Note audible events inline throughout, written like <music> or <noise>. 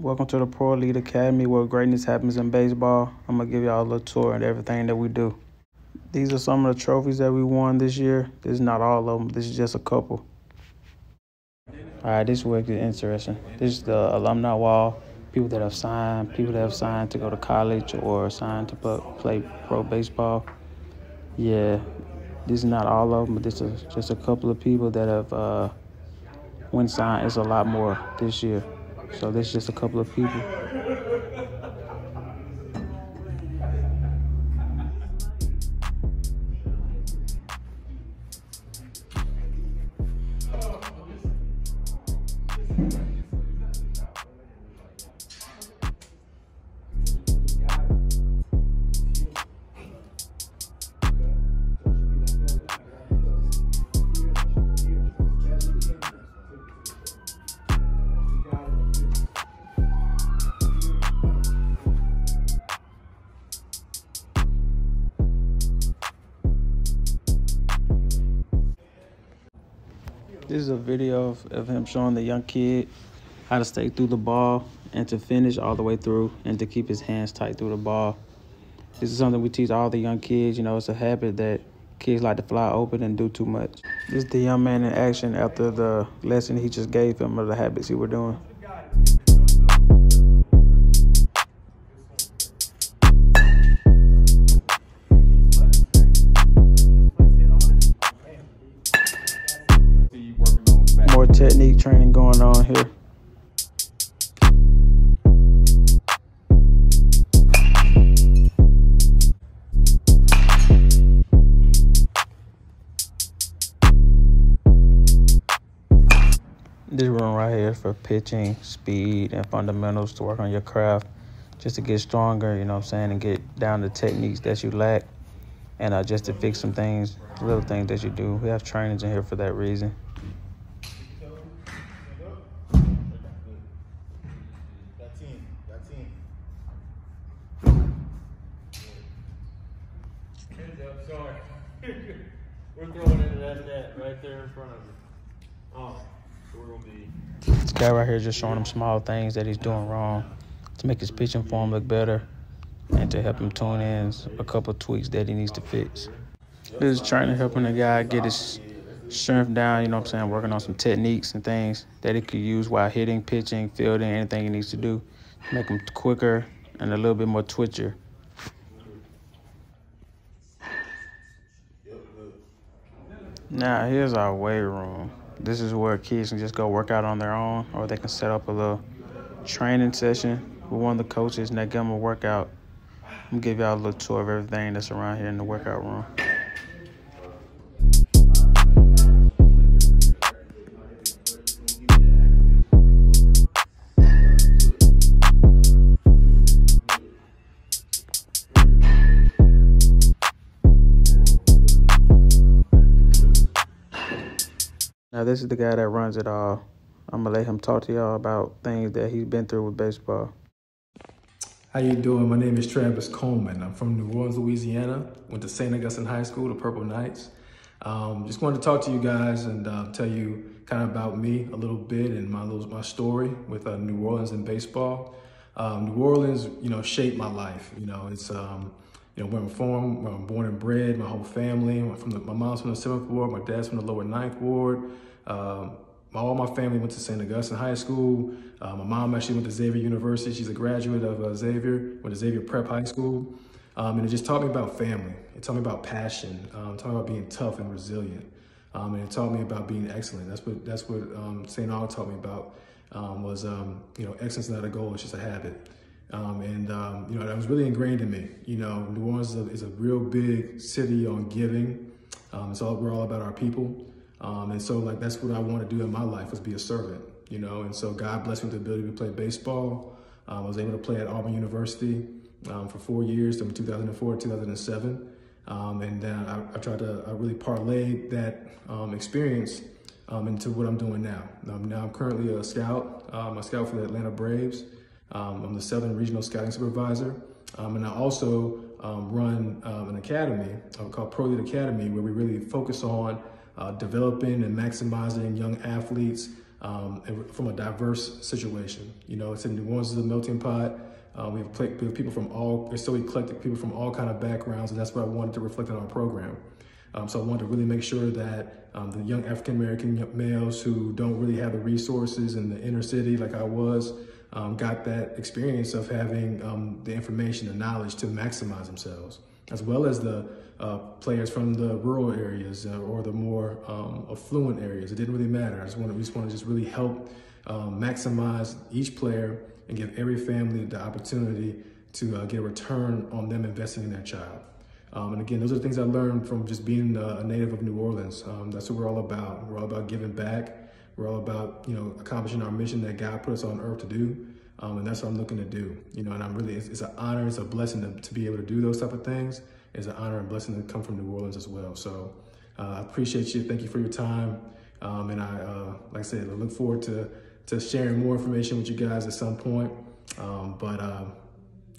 Welcome to the Pro Elite Academy where greatness happens in baseball. I'm going to give y'all a little tour and everything that we do. These are some of the trophies that we won this year. This is not all of them, this is just a couple. All right, this work is interesting. This is the alumni wall. People that have signed, people that have signed to go to college or signed to play pro baseball. Yeah, this is not all of them, but this is just a couple of people that have uh, went signed. It's a lot more this year. So this is just a couple of people. This is a video of, of him showing the young kid how to stay through the ball and to finish all the way through and to keep his hands tight through the ball. This is something we teach all the young kids. You know, it's a habit that kids like to fly open and do too much. This is the young man in action after the lesson he just gave him of the habits he were doing. Technique training going on here. This room right here for pitching, speed, and fundamentals to work on your craft, just to get stronger, you know what I'm saying, and get down the techniques that you lack, and uh, just to fix some things, little things that you do. We have trainings in here for that reason. Sorry. <laughs> we're throwing into that net right there in front of you. Oh, so we're gonna be. This guy right here is just showing him small things that he's doing wrong to make his pitching form look better and to help him tune in a couple tweaks that he needs to fix. This is trying to helping the guy get his strength down, you know what I'm saying, working on some techniques and things that he could use while hitting, pitching, fielding, anything he needs to do. Make them quicker and a little bit more twitcher. Now, here's our weight room. This is where kids can just go work out on their own, or they can set up a little training session with one of the coaches and they give them a workout. I'm gonna give y'all a little tour of everything that's around here in the workout room. Now this is the guy that runs it all. I'm gonna let him talk to y'all about things that he's been through with baseball. How you doing? My name is Travis Coleman. I'm from New Orleans, Louisiana. Went to St. Augustine High School, the Purple Knights. Um, just wanted to talk to you guys and uh, tell you kind of about me a little bit and my little my story with uh, New Orleans and baseball. Um, New Orleans, you know, shaped my life. You know, it's um, you know where I'm from, where I'm born and bred. My whole family. From the, my mom's from the seventh ward. My dad's from the lower ninth ward. Um, all my family went to St. Augustine High School. Uh, my mom actually went to Xavier University. She's a graduate of uh, Xavier, went to Xavier Prep High School. Um, and it just taught me about family. It taught me about passion. Um, taught me about being tough and resilient. Um, and it taught me about being excellent. That's what that's what um, St. Aug taught me about um, was um, you know excellence not a goal, it's just a habit. And you know that was really ingrained in me. You know, New Orleans is a, is a real big city on giving. it's all we're all about our people. Um, and so like that's what I want to do in my life is be a servant, you know. And so God blessed me with the ability to play baseball. Um, I was able to play at Auburn University um, for four years, from 2004 to 2007. Um, and then I, I, tried to I really parlay that um, experience um, into what I'm doing now. now I'm currently a scout, a scout for the Atlanta Braves. I'm the Southern Regional Scouting Supervisor. and I also run an academy uh, called Pro Academy where we really focus on uh, developing and maximizing young athletes um, from a diverse situation. You know, it's in New Orleans is a melting pot. Uh, we, have we have people from all, it's so eclectic, people from all kind of backgrounds, and that's what I wanted to reflect on our program. Um, so I wanted to really make sure that um, the young African American males who don't really have the resources in the inner city like I was, um, got that experience of having um, the information, the knowledge to maximize themselves, as well as the uh, players from the rural areas uh, or the more um, affluent areas. It didn't really matter. I just want to, just want to just really help um, maximize each player and give every family the opportunity to uh, get a return on them investing in their child. Um, and again, those are the things I learned from just being a native of New Orleans. Um, that's what we're all about. We're all about giving back. We're all about, you know, accomplishing our mission that God put us on earth to do. Um, and that's what I'm looking to do, you know, and I'm really, it's, it's an honor, it's a blessing to, to, be able to do those type of things. It's an honor and blessing to come from New Orleans as well. So uh, I appreciate you. Thank you for your time. Um, and I, uh, like I said, I look forward to, to sharing more information with you guys at some point. Um, but uh,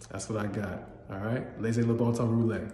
that's what I got. All right. Laissez le bon temps roulette.